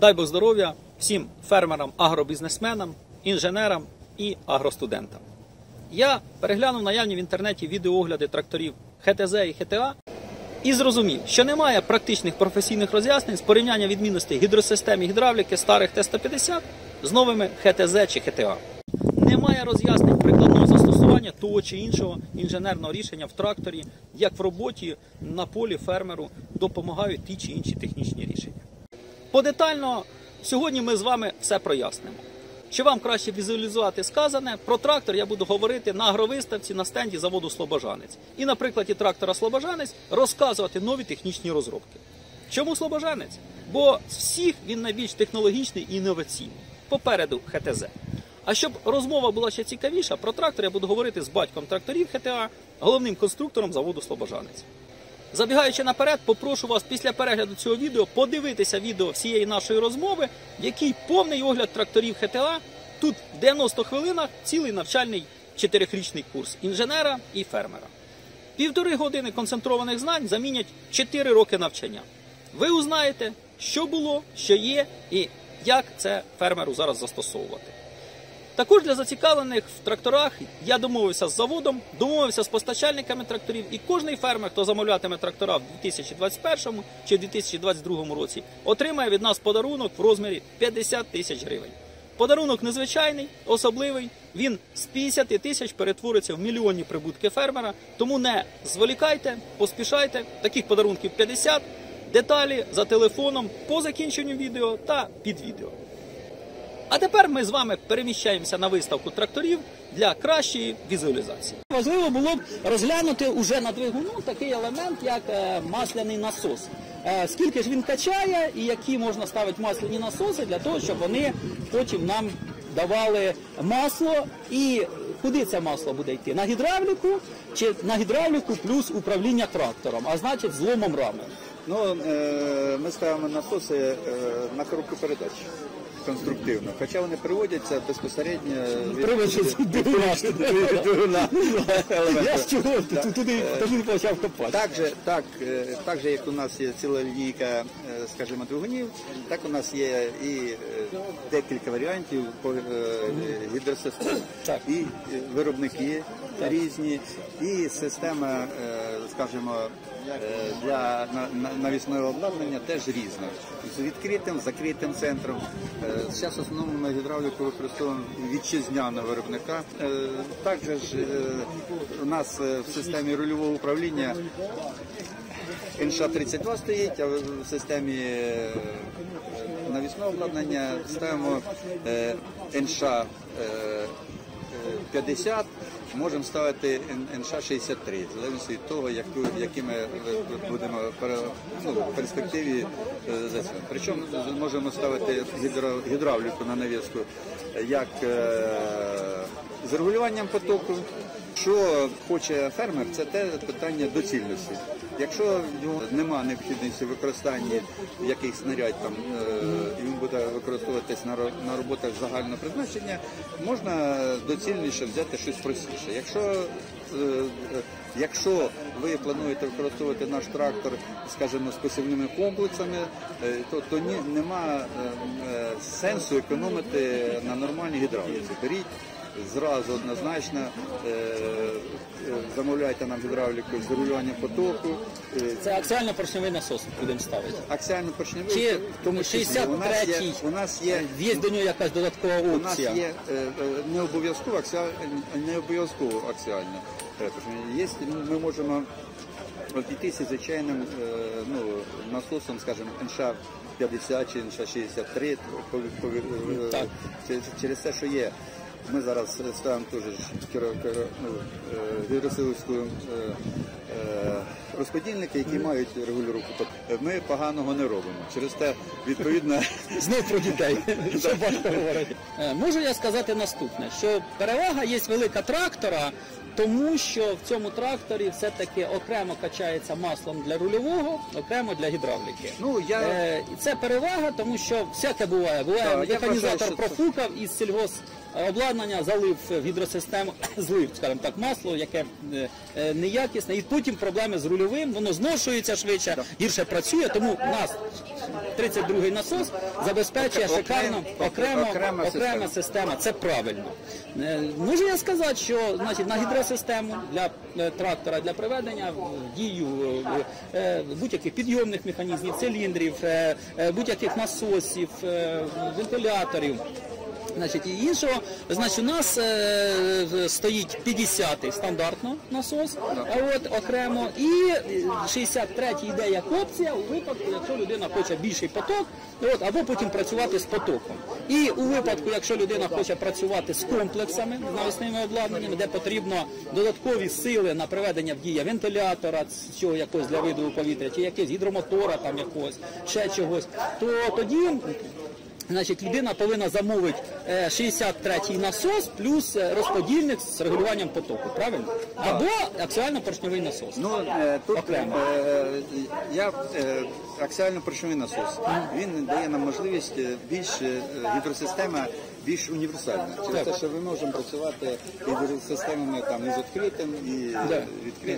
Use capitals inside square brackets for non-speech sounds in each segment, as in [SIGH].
Дай Бог здоров'я всім фермерам, агробізнесменам, інженерам і агростудентам. Я переглянув наявні в інтернеті відеоогляди тракторів ХТЗ і ХТА і зрозумів, що немає практичних професійних роз'яснень з порівняння відмінностей гідросистем і гідравліки старих Т-150 з новими ХТЗ чи ХТА. Немає роз'яснень прикладного застосування того чи іншого інженерного рішення в тракторі, як в роботі на полі фермеру допомагають ті чи інші технічні рішення. Подетально сьогодні ми з вами все прояснимо. Чи вам краще візуалізувати сказане про трактор я буду говорити на агровиставці на стенді заводу Слобожанець. І на прикладі трактора Слобожанець розказувати нові технічні розробки. Чому Слобожанець? Бо з всіх він найбільш технологічний і інноваційний. Попереду ХТЗ. А щоб розмова була ще цікавіша, про трактор я буду говорити з батьком тракторів ХТА, головним конструктором заводу Слобожанець. Забігаючи наперед, попрошу вас після перегляду цього відео подивитися відео всієї нашої розмови, в якій повний огляд тракторів ХТА. Тут в 90 хвилинах цілий навчальний чотирихрічний курс інженера і фермера. Півтори години концентрованих знань замінять 4 роки навчання. Ви узнаєте, що було, що є і як це фермеру зараз застосовувати. Також для зацікавлених в тракторах я домовився з заводом, домовився з постачальниками тракторів, і кожний фермер, хто замовлятиме трактора в 2021 чи 2022 році, отримає від нас подарунок в розмірі 50 тисяч гривень. Подарунок незвичайний, особливий. Він з 50 тисяч перетвориться в мільйонні прибутки фермера. Тому не зволікайте, поспішайте. Таких подарунків 50. Деталі за телефоном по закінченню відео та під відео. А тепер ми з вами переміщаємося на виставку тракторів для кращої візуалізації. Важливо було б розглянути уже на двигуну такий елемент, як е, масляний насос. Е, Скільки ж він качає і які можна ставити масляні насоси для того, щоб вони потім нам давали масло і куди це масло буде йти? На гідравліку чи на гідравліку плюс управління трактором, а значить зломом рами. Ну, е, ми ставимо насоси е, на коробку передач конструктивно, хоча вони приводяться безпосередньо. Я з чого туди, почав копати. Так же, як у нас є ціла лінійка, е, скажімо, двигунів, так у нас є і е, декілька варіантів по е, гідросистем. І виробники різні, і система, е, скажімо, е, для на- на- навісного обладнання теж різна. З відкритим, закритим центром. Зараз в основному на гідравліку використовуємо вітчизняного виробника. Е, Також е, у нас е, в системі рульового управління НШ-32 стоїть, а в системі е, навісного обладнання ставимо е, НШ-50, можемо ставити НШ-63, в залежності від того, яку, які ми е, будемо ну, в перспективі е, за це. Причому можемо ставити гідравліку на навіску як е, з регулюванням потоку. Що хоче фермер, це те питання доцільності. Якщо немає необхідності використання якихось снарядь там е, і він буде використовуватись на роботах загального призначення, можна доцільніше взяти щось простіше. Якщо е, Якщо ви плануєте використовувати наш трактор, скажімо, з посівними комплексами, е, то, то ні, нема сенсу економити на нормальній гідравліці. Беріть зразу однозначно, е, е, замовляйте нам гідравліку з регулюванням потоку, е, Це аксіально поршневий насос будемо ставити. аксіально поршневий, Чи в тому числі у нас є, у нас є Є до нього якась додаткова у нас є не обов'язково аксіа- не обов'язково перепрошую. Є, ми можемо обійтися звичайним ну, насосом, скажімо, НШ 50 чи НШ 63 по- по- е, Так. через- через те, що є. Ми зараз ставимо теж ну, е, гідросиловську е, е, розподільники, які мають регулювання. потоку. Ми поганого не робимо. Через те, відповідно, [LAUGHS] Знов про дітей. [LAUGHS] Що важко говорити. Можу я сказати наступне, що перевага є велика трактора, тому що в цьому тракторі все-таки окремо качається маслом для рульового, окремо для гідравліки. ну я це перевага, тому що всяке буває. Буває, Так, механізатор вважаю, профукав із сільгос обладнання, залив в гідросистему, [COUGHS] злив, скажімо так, масло, яке е, е, неякісне, і потім проблеми з рульовим, воно зношується швидше, гірше працює, тому у нас 32-й насос забезпечує шикарно окремо, окрема система. Це правильно. Е, Можу я сказати, що значить, на гідросистему для е, трактора для приведення в дію е, е, будь-яких підйомних механізмів, циліндрів, е, е, будь-яких насосів, е, вентиляторів. Значить, і іншого, значить, у нас е, стоїть 50-й стандартно насос, а от окремо, і 63-й йде як опція у випадку, якщо людина хоче більший поток, от, або потім працювати з потоком. І у випадку, якщо людина хоче працювати з комплексами, з навісними обладнаннями, де потрібно додаткові сили на приведення в дію вентилятора, цього якогось для виду повітря, чи якогось гідромотора там якогось, ще чогось, то тоді Значить, людина повинна замовити е, 63-й насос плюс е, розподільник з регулюванням потоку, правильно? Або аксіально-поршньовий насос. Ну е, тут Окремо. е, я е, аксіально-поршньовий насос. Він дає нам можливість більше більш е, гідросистема більш універсальна. Через те, що ми можемо працювати гідросистемами там із відкритим і Да. відкри...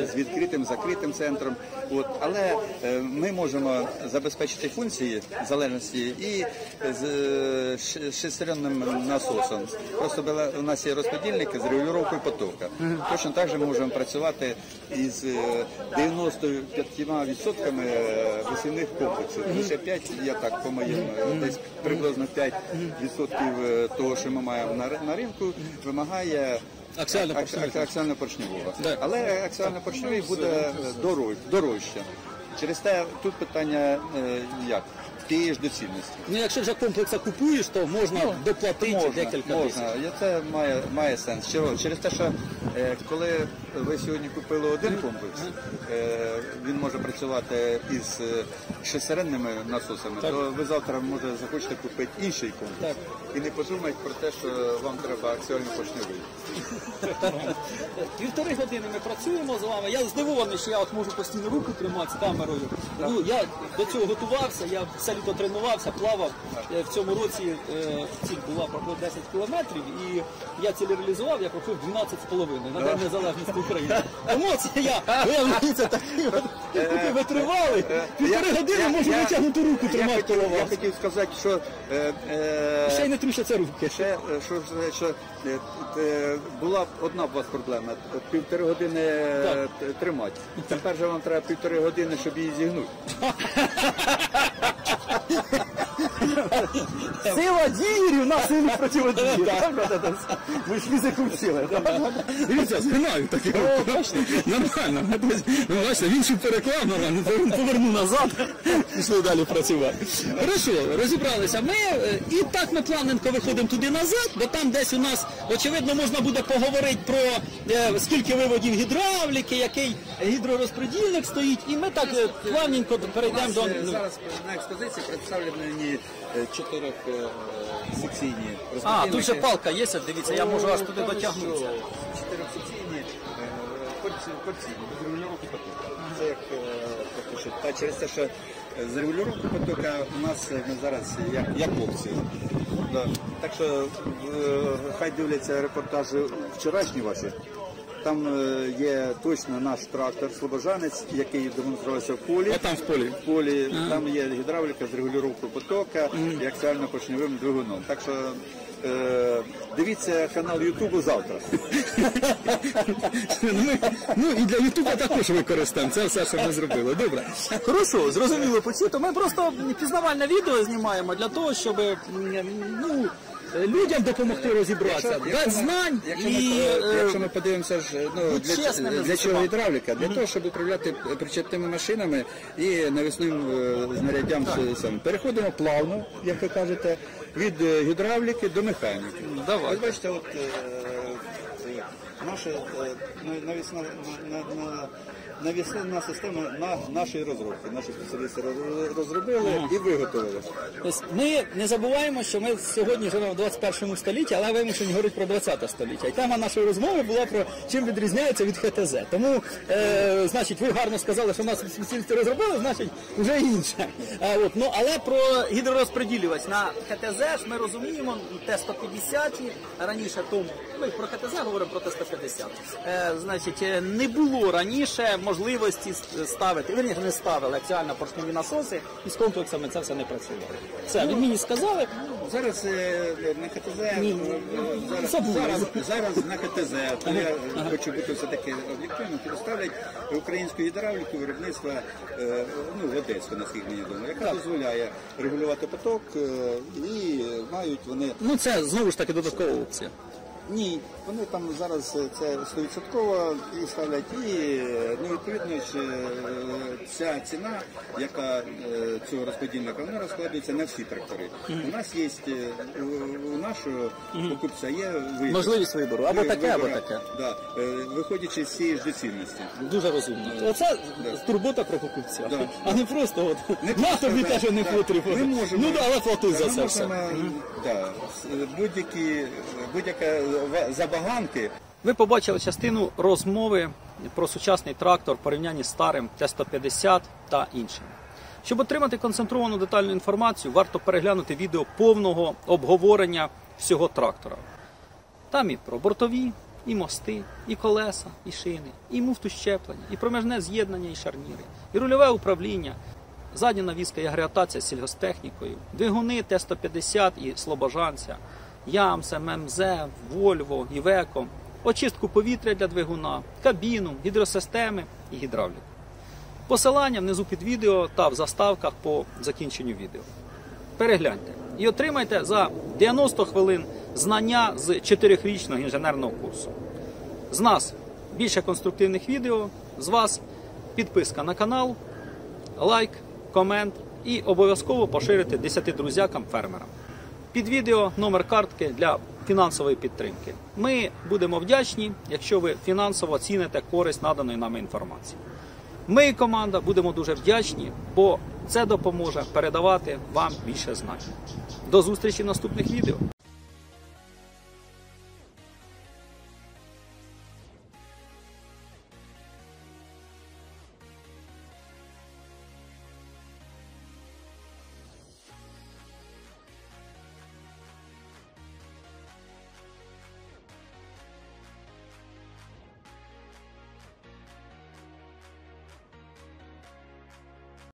і з відкритим закритим центром. От але е, ми можемо забезпечити функції залежності і з е, шестеренним насосом. Просто була- у нас є розподільники з регулювання потока. Точно так же ми можемо працювати із е, 95% е, висівних комплексів. Лише 5, я так по моєму, десь приблизно 5% е, того, що ми маємо на, на ринку, вимагає Аксіально-поршневий. Да. Але аксіально-поршневий буде е, дорож, дорожче. Через те тут питання е, як? Тієї ж доцільності. Ну, якщо вже комплекса купуєш, то можна доплатити Можна, декілька тисяч. можна. І це має, має сенс. Через те, що е, коли ви сьогодні купили один комплекс, е, він може працювати із шестеренними насосами, то ви завтра може захочете купити інший комплекс. І не подумайте про те, що вам треба аксіонний поршневий. [LAUGHS] Півтори години ми працюємо з вами. Я здивований, що я от можу постійно руку тримати з камерою. Ну я до цього готувався, я все літо тренувався, плавав. Е, В цьому році е, ціль була проплив 10 кілометрів, і я ціль реалізував, я проплив 12,5 на День Незалежності України. Це я виявляється такий от такий. Півтори години можу витягнути руку тримати коло я хотів сказати, що е, е, Ще й не трусяться руки. Ще е, що, що е, е, була одна у вас проблема півтори години е, тримати. Тепер же вам треба півтори години, щоб її зігнути. [LAUGHS] Сила дії рівна силі противодії. Ми ж фізику вчили. [LAUGHS] Дивіться, згинаю таке. Нормально. Ну, бачите, він ще перекладно, він повернув назад, пішли далі працювати. Хорошо, розібралися. Ми е, і так ми плавненько виходимо туди назад, бо там десь у нас, очевидно, можна буде поговорити про е, скільки виводів гідравліки, який гідророзподільник стоїть, і ми так е, плавненько перейдемо до. ну, зараз на експозиції представлені е, чотирьох е, секційні А, тут ще палка є, дивіться, я можу аж туди дотягнутися. Чотирьохсекційні порційні, без регулювання потоку. Це як. Та через те, що з регулювання потока у нас е, зараз як, як опція. Так що е, хай дивляться репортажі вчорашні ваші. Там е, є точно наш трактор Слобожанець, який демонструвався в полі. А там в полі. В полі там є гідравліка з регулювання потока і аксіально-поршневим двигуном. Так що е, дивіться канал Ютубу завтра. Ми, [LAUGHS] ну і для Ютуба також використаємо це все, що ми зробили. Добре. Хорошо, зрозуміло почуто. Ми просто пізнавальне відео знімаємо для того, щоб ну, людям допомогти розібратися, дати знань Якщо, і. ми, е, якщо ми подивимося ж, ну, будь для, чесними з для чого гідравліка? Для того, щоб управляти причепними машинами і навісним е, знаряддям с- сам. Переходимо плавно, як ви кажете, від е, гідравліки до механіки. Давай. От бачите, от е, е, наш е, на- навісна на, на, на, навісна система на нашої розробки. Наші спеціалісти роз- розробили і виготовили. Тобто ми не забуваємо, що ми сьогодні живемо в 21 столітті, але вимушені говорити про 20 століття. І тема нашої розмови була про чим відрізняється від ХТЗ. Тому, е, значить, ви гарно сказали, що нас спеціалісти розробили, значить, вже інше. А, от, ну, але про гідророзпреділювач на ХТЗ ж ми розуміємо, Т-150 раніше тому, ми про ХТЗ говоримо про Т-150. Е, значить, е, не було раніше можливості ставити, верніше не ставили акціально поршневі насоси, і з комплексами це все не працювало. Все, ви мені сказали, Зараз е, на ХТЗ е, зараз, Забули. зараз, зараз на ХТЗ, то я хочу бути все-таки об'єктивним, представлять українську гідравліку виробництва е, ну, в Одесу, наскільки мені відомо, яка дозволяє регулювати поток е, і мають вони ну це знову ж таки додаткова опція. Ні, вони там зараз е, це 100% і ставлять, і е, ну відповідно ж е, ця ціна, яка цього розподільника, вона розкладається на всі трактори. У нас є у, нашого покупця є вибір. Можливість вибору. Або таке, або таке. Да. Виходячи з цієї ж доцільності. Дуже розумно. Оце турбота про покупця. Да. А не просто от Не на тобі да, те, що не потрібно. Ми можемо, Ну да, але платуй за це все. да, будь-які будь-яка забаганки. Ви побачили частину розмови про сучасний трактор в порівнянні з старим Т-150 та іншими. Щоб отримати концентровану детальну інформацію, варто переглянути відео повного обговорення всього трактора. Там і про бортові, і мости, і колеса, і шини, і муфту щеплення, і проміжне з'єднання, і шарніри, і рульове управління, задня навіска і агрегатація з сільгостехнікою, двигуни Т-150 і Слобожанця, Ямс, ММЗ, Вольво, Івеко, очистку повітря для двигуна, кабіну, гідросистеми і гідравліку. Посилання внизу під відео та в заставках по закінченню відео. Перегляньте і отримайте за 90 хвилин знання з 4-річного інженерного курсу. З нас більше конструктивних відео, з вас підписка на канал, лайк, комент і обов'язково поширити 10 друзякам фермерам. Під відео номер картки для фінансової підтримки. Ми будемо вдячні, якщо ви фінансово оціните користь наданої нами інформації. Ми і команда будемо дуже вдячні, бо це допоможе передавати вам більше знань. До зустрічі в наступних відео.